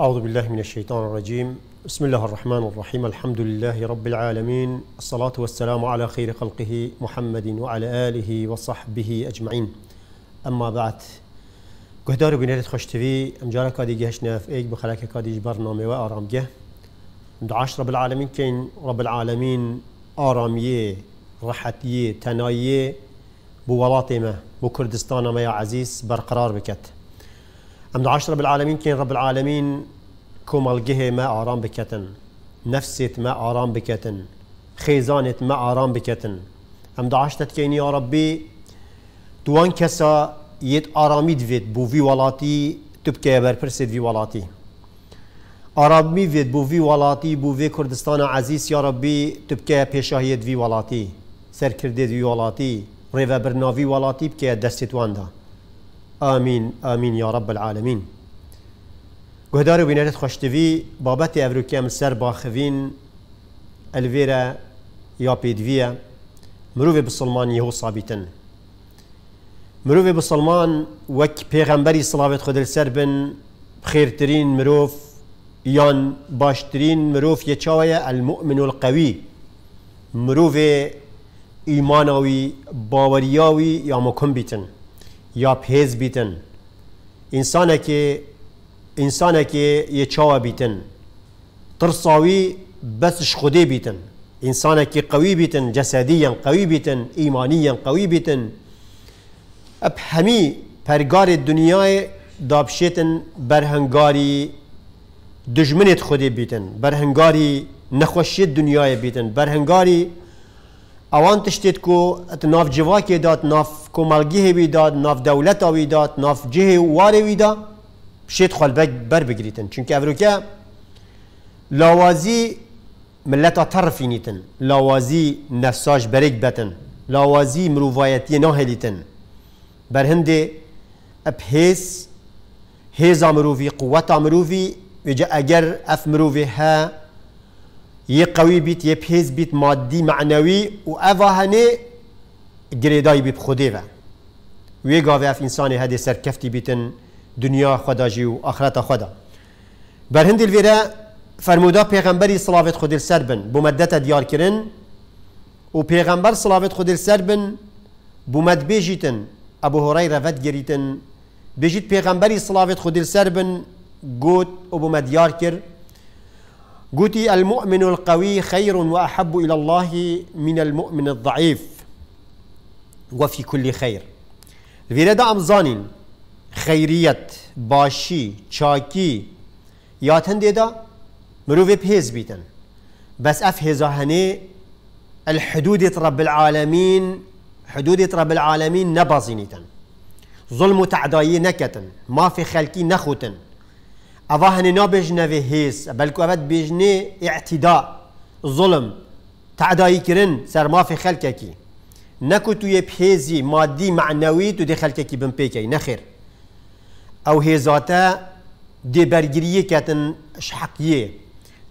أعوذ بالله من الشيطان الرجيم. بسم الله الرحمن الرحيم. الحمد لله رب العالمين. الصلاة والسلام على خير خلقه محمد وعلى آله وصحبه أجمعين. أما بعد گهدار بینرت خوشتوی امجارا کادی گهش نف ایک بخلاک کادی برنامه و آرامگه دعاش رب العالمين كين رب العالمين آرامیه راحتیه تنایه بو ولاتی ما بو ما یا عزیز برقرار بکت أمدعش رب العالمين بالعاالمین کێن ڕب العاالمین کۆمەڵگەهێ مە ئارام بکەتن نفسێت مە ئارام بکەتن خێزانێت مە ئارام بکەتن ئەم داعاشتت کەینی یاڕبی دوان کەسە یەت بو في بۆ تبكي وڵاتی تو في بەرپرسێت وی وڵاتی ئارامی وێت بۆ وی وڵاتی بۆ وێ کوردستانە عزیز یاڕبی تو بکە پێشاهیت وی في سەرکردێت وی برنا في بەرناوی بكي بکە دەستێتواندا آمین آمین یا رب العالمین. گهدار و بینێتت خوشتوی بابەتی ئەڤروکیم سر باخوین الویره یا پیدویه مرۆڤێ بسلمان یهو صابیتن مرۆڤێ بسلمان وک پیغمبری صلاوت خود سەر بن خیرترین مروف یان باشترین مروف یه چاویه المؤمن القوی. مرۆڤێ ئیمانەوی باوریاوی یا مکم بیتن. یا پیز بیتن. انسانه که انسانه که یه چاوه بیتن. ترساوی بسش خوده بیتن. انسانه که قوی بیتن جسدیا قوی بیتن ایمانیا قوی بیتن. اب همی پرگار دنیای دابشیتن برهنگاری دجمنت خودی بیتن. برهنگاری نخوشی دنیای بیتن. برهنگاری اوان تشتید کو ناف جواکی داد ناف کومالگی وی داد ناف دولت وی داد ناف جه واری وی داد شید خال بر بگریتن چونکه افروکه لاوازی ملتا طرفینیتن لاوازی نفساش برگ بتن لاوازی مروفایتی ناهلیتن بر هنده اب هیس هیزا مروفی قوتا مروفی وجا اگر اف مروفی ها یه قوی بیت یه پیز بیت مادی معنوی و اوه هنه گریدای بیت خوده و وی گاوه اف انسانی هده سرکفتی بیتن دنیا خدا جی و آخرت خدا. بر هند الویرا فرمودا پیغمبری صلاوت خود سر بن. مدت دیار کرن. و پیغمبر صلاوت خود سر بن. مد بیجیتن. ابو هریره ود گریتن. بیجیت پیغمبری صلاوت خود سر بن. قوت ابو مديار كر قوتي المؤمن القوي خير وأحب إلى الله من المؤمن الضعيف. وفي كل خير. الفيردا أمزانين خيرية باشي چاكي يات هندي دا مروفي بهيز بيتن بس اف هزاهني الحدود رب العالمين حدود رب العالمين نبازينيتن ظلم تعدايي نكتن ما في خلقي نخوتن. اوا هني نابجنه في هيس بل أبد بيجني اعتداء ظلم. تعدایی کرن ما في کی نكو تو يبهيزي مادي معنوي تو دي خلکه بمبيكي نخير. پیکی نخیر أو هیزاتا دی برگریه کتن شحقیه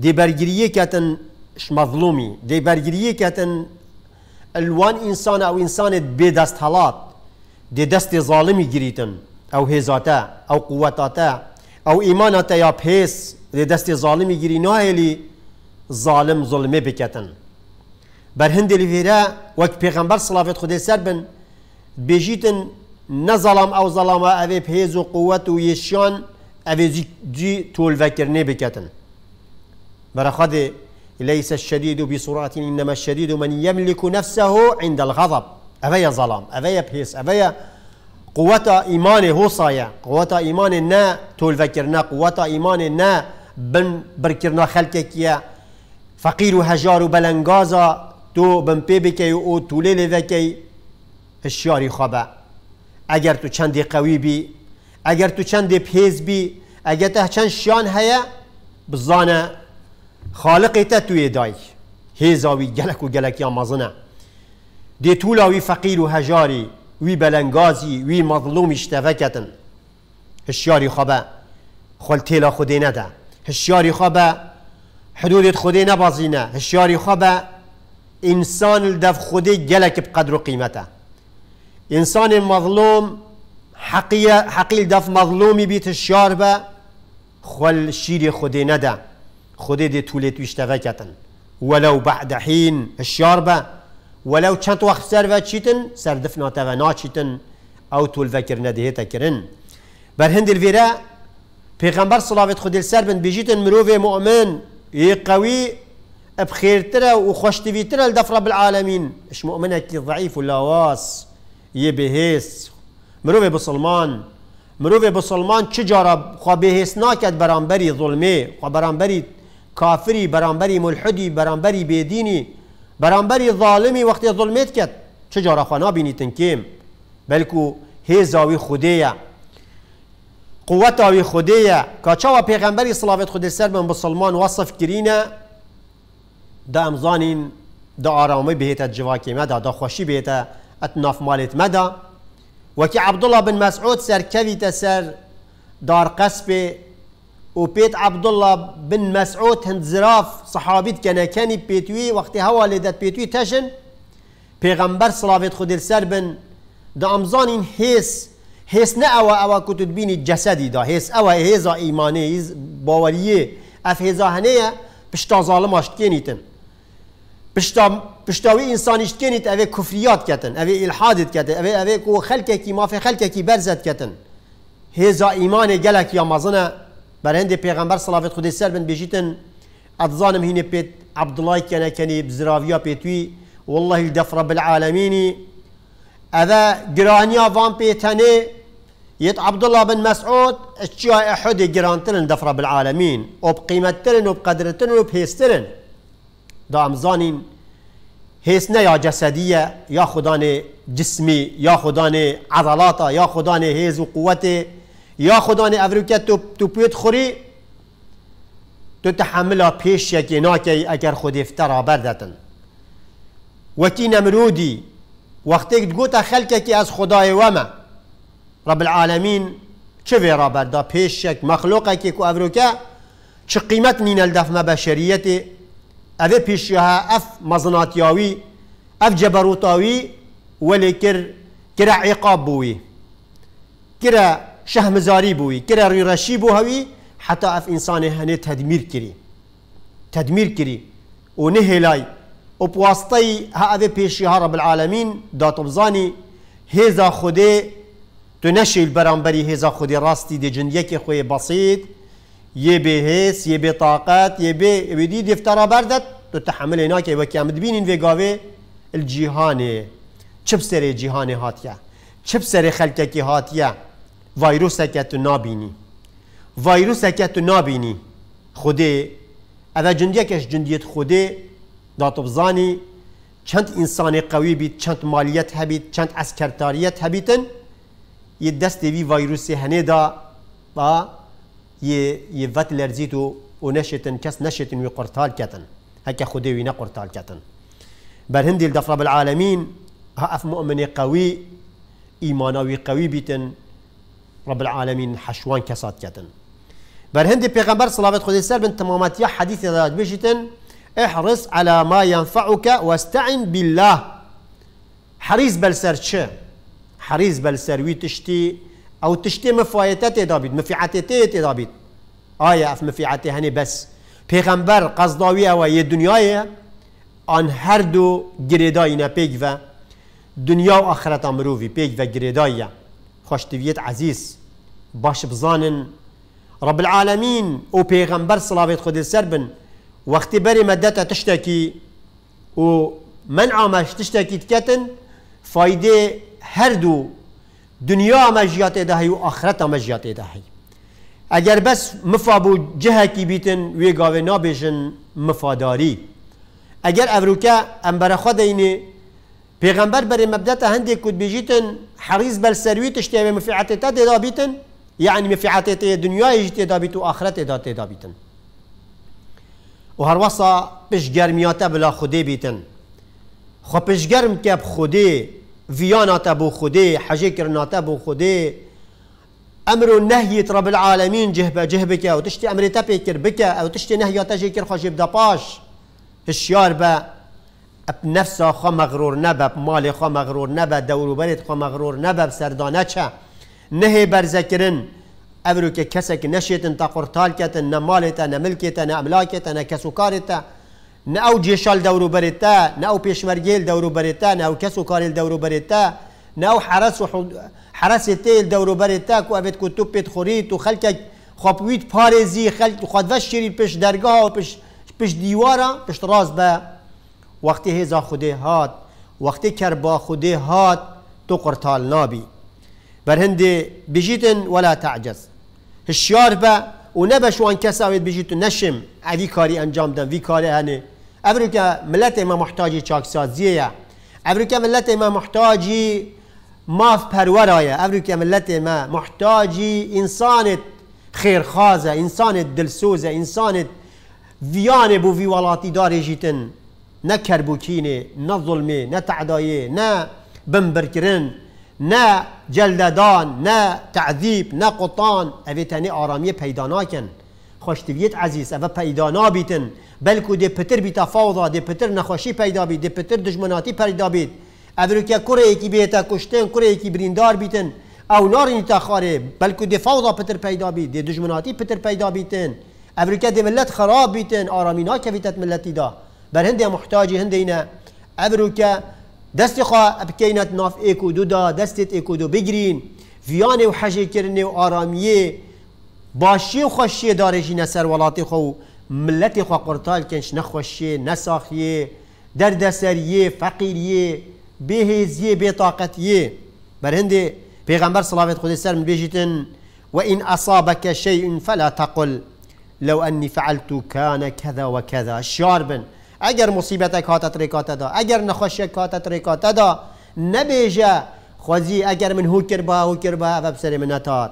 دی برگریه کتن شمظلومی دی برگریه کتن الوان إنسان أو إنسان بی دست حالات دي دست ظالمي گریتن أو هيزاتا أو قواتاتا أو ایمانات یا پیس دی دست ظالمی گیری ناهلی ظالم ظلمه بکتن بر هند الویرا وقت پیغمبر صلافت خود سر بن بجیتن نه ظلم أو ظلم اوی پیز و قوت و یشان اوی جی, طول وکرنه بکتن برا خود ليس الشديد بسرعة إنما الشديد من يملك نفسه عند الغضب أبي ظلام أبي بيس أبي قوة إيمان هو صايع. قوة إيمان نا تول فكرنا. قوة إيمان نا بن بركرنا خلقك يا. فقير وهجار بلنغازا تو بن بيبكي او تولي ذكي الشاري خبا اگر تو چند قوي بي اگر تو چند بيز بي اگر ته چند شان هيا بزانه خالق تا توی دای. هیزاوی گلک و گلک یا مزنه دی طولاوی فقیر و هجاری وی بلنگازی وی مظلوم اشتفکتن هشیاری خوابه. خل تیلا خودی نده. هشیاری خوابه. حدودت خودی نبازینه هشیاری خوابه. انسان الدف خودی گلک بقدر و قیمته. انسان مظلوم حقیل دف مظلومی بیت هشیار به. خل شیر خودی نده. خودی دی طولت ویشتوه کتن ولو بعد حين الشاربة ولو چند وقت سر و چیتن سر دفنات و ناچیتن أو طول وکر تا کرن. بر هند الویرا پیغمبر صلاوت خودی سر بند بیجیتن مروف مؤمن ای قوی اب خیرتر و خوشتویتر رب العالمين اش مؤمنك ضعيف ولا واس بهیس مروف بسلمان مروف بسلمان چه جارا خواه بهیس ناکد برانبري ظلمي خواه برانبري كافري برانبري ملحدي برانبري بيديني برانبری ظالمی وقتی ظلمت کرد چه جارا خوانا بینیتن کم بلکو هیزاوی خودیه قوتاوی خودیه که چاوا پیغمبری صلاوت خود سر من بسلمان وصف کرینه دا امزانین دا آرامی بهیت جواکی مدا دا خوشی بهیت اتناف مالت مدا وكي عبد الله بن مسعود سر كوي سر دار قصبه وبيت عبد الله بن مسعود هند زراف صحابيت كان كاني بيتوي وقت هوا لدت بيتوي تشن. پیغمبر صلوات خود سر بن. دا امزانين هيس هيس نه اوا اوا كتب بيني جسدي دا. هيس اوا هيزا ايماني هيز باوريه اف هيزا هنيه پشتا ظالم اشتكينيتن پشتا پشتاوی انسانیش کنید اوه کفریات کتن اوه الحادت کتن اوه اوه کو خلقه کی ما في خلقه کی برزت کتن. هزا ایمان گلک یا مزنه بەرهندێ پێغمبەر سلاافێت خودی سر بن بێژیتن ئەدزانم هینە پێت عبدڵای کەنەکەنی بزراویا پێتوی والله دەفرە بالعالمینی اذا گرانیا وان پێتەنێ یت عبدڵله بن مسعود چیا ئەحودی گرانترن دەفرە بالعالمین ئۆ بقیمەتترن و بقدرتن و پێسترن دامزانین هێستنە یا جسدیه یا خوددانێ جسمی یا خوددانێ عضلاتا یا خوددانێ هیز و قوته. یا خدا نه افروکت تو تو پیت خوری تو تحمل پیش یکی ناکی اگر خود افترا بردتن وکی نمرودی وقتی گوتا خلقه کی از خدای وما رب العالمین چه ویرا بردا پیش یک مخلوقه که کو افروکه چه قیمت نین الدفم بشریت اوه پیشیها اف مزناتیاوی اف جبروتاوی ولی کر کرا عقاب بوی. کرا شهمزاری بوی کرا ریرشی بو هوی حتی اف انسان هنه تدمیر کری. تدمیر کری. و نه هلای. و بواسطه ها اوه پیشی ها رب العالمین دات بزانی. هزا خوده تو نشیل برانبری هزا خودی راستی دی جندیه که خوی بسیط یه به حس یه به طاقت یه به بدی دفترا بردت. تو تحمل اینا که وکی امد بینین و گاوه الجیهانه چپ سر جیهانه هاتیا چپ سر خلقه که هاتیا وایروسێکە تو نابینی. ڤایرروسێکە تو نابینی. خودێ ئەە جندیەکەش جندیت خودێ داتبزانی چەند ئینسانی قوی بیت چەند مالیەت هەبیت چەند ئەسکەرتاریەت هەبیتن یە دەستێوی ڤایرروسی هەنێدا با یڤەت لەرزیت و و نەشێتن کەس نەشێتن وی قورتال کەتن هەکە خودێوی نە قورتال کەتن بەرهندی دەفرە بالعالمین ها ئەف مؤمنی قوی ئیماناوی قوی بیتن. رب العالمين حشوان كسات كتن. برهند پیغمبر صلوات خدي سر بن تمامات يا حديث ذات بيجتن احرص على ما ينفعك واستعن بالله. حريص بالسر چه؟ حريص بالسر وي تشتي أو تشتي مفايتات دابيد مفيعتات دابيد آية اف مفيعته هني بس؟ پیغمبر قصداوي أو يه دنياي آن هر دو گریداینا پیگ و دنیا و آخرت امروی پیگ و گریدایه خوشتویت عزیز. باش بزانن. رب العالمين و پیغمبر صلاوات خود سر بن. وقتی بری مدتا تشتكي و من عامش تشتكي تكتن فايدة هر دو دنیا مجیات دهی و آخرت مجیات دهی. اگر بس مفابو جهه کی بیتن وی گاوه نابیشن مفاداری. اگر اوروکا امبر خود اینه پیغمبر بر مبدأ هندي كود بيجيتن حريص بالسروي تشتي مفيعات تدا بيتن يعني مفيعات دنيا يجي بيت وآخرت تدا تدا بيتن وهر وصا بش گرمیات بلا خو پش گرم که خودی ویانات بو خودی حجی کرنات بو أمر و نهیت رب العالمین جهبه که أو تشتی أمر تپی کر أو تشتی نهیات جی کر خوشی بدا پاش هشیار به نفس خو مغرور نبه مال خو مغرور نبه دوروبرت خو مغرور نبه سردانه چه نه برزکرن. ابرو که کسک نشیتن تا قرطال کتن نه مالتا نه ملکتا نه املاکتا نه کسوکارتا نه او جیشال دورو برتا نه او پیشمرگیل دورو برتا نه او کسوکارل دورو برتا نه او حرس و حرس تیل دورو برتا کو اوید کو توپت خورید تو خلک خوابوید پارزی خلک خود شیرید پیش درگاه و پیش پیش دیوارا پیش راز به. وقتی هزا خوده هات وقتی کربا خوده هات تو قرطال نابی. بر هندي بيجيتن ولا تعجز هشيار با ونبش وان كساويت بيجيتو نشم عدي كاري انجام دن في كاري هني افريكا ملت ما محتاجي چاك سازيه افريكا ملت ما محتاجي ماف پرورايا افريكا ملت ما محتاجي انسان خير خازه انسان دلسوزه انسان ویان بو وی ولاتی دار جیتن نه کربوکینه نه ظلمه نه جلددان نه تعذیب نه قطان. اوی تنی آرامی پیدا ناکن. خوشتویت عزیز اوه پیدا نابیتن. بلکو دی پتر بیتا فوضا دی پتر نخوشی پیدا بید دی پتر دشمناتی پیدا بید. اوی که کره ایکی بیتا کشتن کره ایکی بریندار بیتن. او نار تا خاره بلکو دی فوضا پتر پیدا بید دی دشمناتی پتر پیدا بیتن. اوی که دی ملت خراب بیتن آرامی ناکویتت ملتی دا. بر هندی محتاجی هندی اینه. اوی که دەستی خوا بکەینەت ناف ئێک و دوودا دەستێت ئێک و دو بگرین ڤیانێ و حەژێکردنێ و ئارامیە باشی و خۆشیە دارێژینە سەر وڵاتی خۆ و ملەتی خوا قورتال کەنج نەخۆشیێ نەساخیێ دەردەسەریە فەقیریە بێهێزیە بێتاقەتیە بەرهندێ پێغەمبەر سڵاوێت خودی سەر بێژیتن وإن أصابك شيء فلا تقل. لو أني فعلت كان كذا وكذا شعار بن. اگر مصیبت هاتت ریکات دا اگر نخوشی هاتت ریکات دا نبیجه خوزی اگر من هو کربا هو کربا و بسر من نتار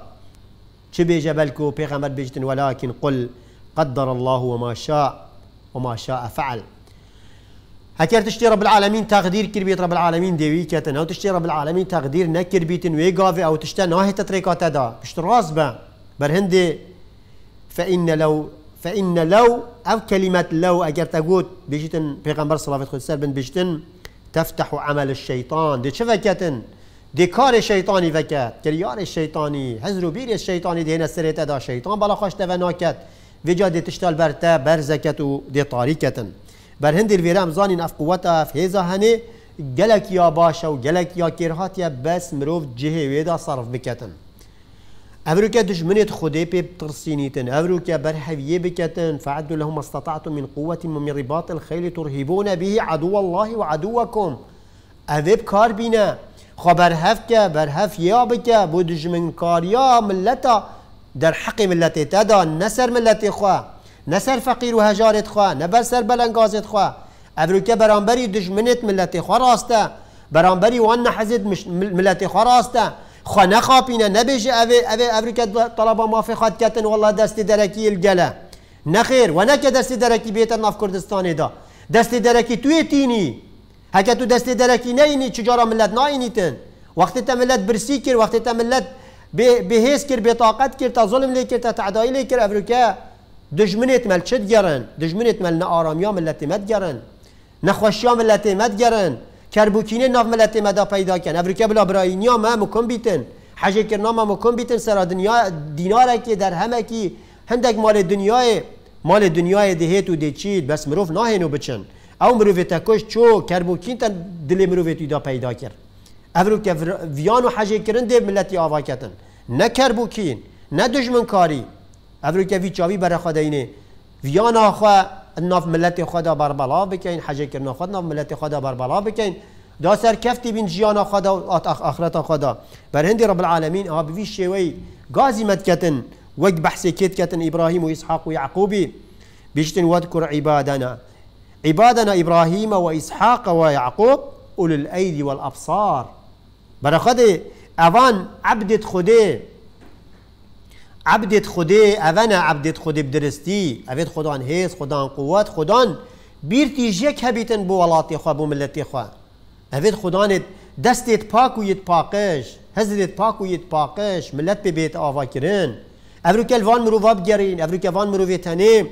چه بیجه؟ بلکو پیغمبر بیجتن ولكن قل قدر الله وما شاء وما شاء فعل. هكر تشتي رب العالمين تقدير كربيت رب العالمين ديوي كتن أو تشتي رب العالمين تقدير نكر بيتن ويقافي أو تشتى ناهي تتريكات دا. بشتراز با برهندي فإن لو فإن لو أو كلمة لو أجر تقول بيجتن بيغمبر صلى الله عليه وسلم بيجتن تفتح عمل الشيطان. دي شفكتن دي كار الشيطاني فكت كريار الشيطاني حزر بير الشيطاني دي هنا سريت دا شيطان بلا خوش تفناكت فيجا دي تشتال برتا برزكت دي طاريكتن بر هند الفيرام زانين اف قوتا في هزا هني جلك يا باشا وجلك يا كيرهات يا بس مروف جهه ويدا صرف بكتن أبروكا دجمنت خدي بترسينيتن. أبروكا برحبية بكتن فعدوا لهم ما استطعتم من قوة ومن رباط الخيل ترهبون به عدو الله وعدوكم. أذب كار بنا خبر هفك برهف يا بك بودجمن كاريا ملتا. در حق ملتي تدا. نسر ملتي خوا. نسر فقير وهجارت خوا. نبر سر بلنگازت خوا. أبروكا برانبري دجمنت ملتي خوا راستا. برانبري وان حزد ملتي خوا خو نخاپینه نبیشه اوه اوه اوه که طلبا مافی خواد کتن والله دست درکی الگله نخیر و نکه دست درکی بیتر ناف کردستانی دا. دست درکی توی تینی. هکه تو دست درکی نینی چجارا ملت ناینیتن؟ وقتی تا ملت برسی کر وقتی تا ملت بهیس کر بطاقت کر تا ظلم لی کر تا تعدایی لی کر افریکا دجمنت مل چد گرن؟ دجمنت مل نه آرامیا ملت مد گرن؟ نخوشیا ملت مد گرن؟ کربوکینه ناف ملت مدا پیدا کن افریقا بلا براینیا ما مکن بیتن حجه کرنا ما مکن بیتن سرا دنیا دیناره که در همه کی هندک مال دنیای مال دنیای دهیت و دچید بس مروف ناهنو بچن او مروف تکش چو کربوکین تن دل مروف دا پیدا کرد افریقا ویان و حجه کرن ده ملتی آوا کتن نه کربوکین نه دشمن کاری وی چاوی بر خداینه ویان آخوا ناف ملت خدا بربلا بکن حج کردن خود ناف ملت خدا بربلا بکن دا سر کفتی بین جیان خدا و آخرت خدا. بر هندی رب العالمین آب وی شوی گازی مد کتن وق بحث کت کتن ابراهیم و اسحاق و یعقوبی. بیشتن وذكر عبادنا. عبادنا ابراهیم و اسحاق و یعقوب اول الايدي والابصار. برخد اوان عبدت خده عبدت خودی اونا عبدت خودی بدرستی. اوید خدان هیز خدان قوت خدان بیرتی جک هبیتن بو ولاتی خواه بو ملتی خواه اوید خدان دستت پاک و یت پاکش هزرت پاک و یت پاکش ملت به بیت آوا کرن. افرو کلوان مروفا بگرین افرو کلوان مروفی تنه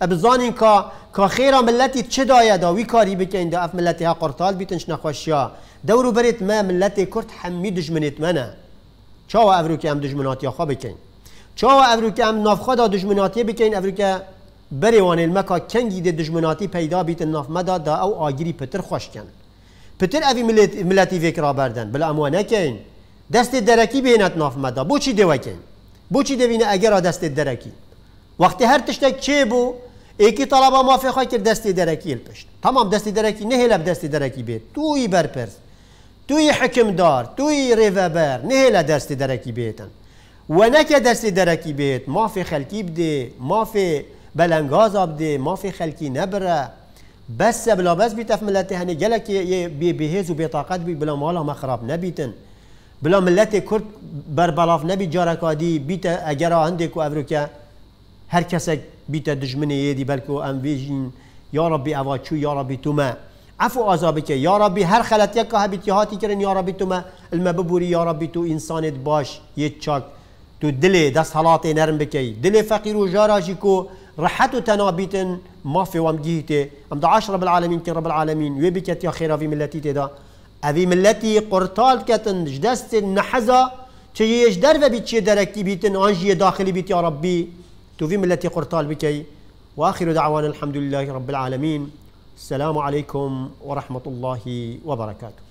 ابزانین که که خیرا ملتی چه دایه دا؟ وی کاری بکن دا اف ملتی ها قرطال بیتنش نخوشیا دورو برید ما ملتی کرد حمی دجمنت منه. چاو افرو که هم دجمنات یا خواه بکن. چاو افریقا هم ناف خدا دجمناتی بکن افریقا بری وان المکا کنگی ده دجمناتی پیدا بیت ناف مدا دا او آگیری پتر خوش کن. پتر اوی ملت ملتی فکر بردن بلا اموانه نکن دست درکی بینت ناف مدا. بو چی دوکن بو چی دوینه اگر دست درکی؟ وقتی هر تشتک چه بو؟ ایکی طلبا ما فی کرد دست درکی پشت. تمام دست درکی نه لب دست درکی بید توی برپرس. توی حکم دار توی ریوبر نه دست درکی بیتن. و نکه دست درکی بیت ما فی خلکی بده ما فی بلنگاز بده ما فی خلکی نبره. بس بلا بس بیت ملت هنی گلک بی بهز و بی طاقت بی بلا مالا ما خراب نبیتن. بلا ملت کرد بر بلاف نبی جارکادی بیت اگر هندک و افریقا هر کس بیت دجمنه یدی بلکه ام ویجین یا ربی اوا چو یا ربی تو ما عفو آزابك يا ربي هر خلت يك هبتي هاتي كرن يا ربي تو ما المببوري يا ربي تو انسان باش يتشاك تو دلي دست حالاتي نرم بكي دلي فقير وجاراجي كو رحت تنابيتن ما في ومجيته ام دعاش رب العالمين كن رب العالمين ويبكت يا خير في ملتي تدا أبي ملتي قرطال كتن جدست نحزة تيجي درفة بيتشي دركتي بيتن أنجي داخلي بيت يا ربي تو في ملتي قرطال بكي وآخر دعوانا الحمد لله رب العالمين السلام عليكم ورحمة الله وبركاته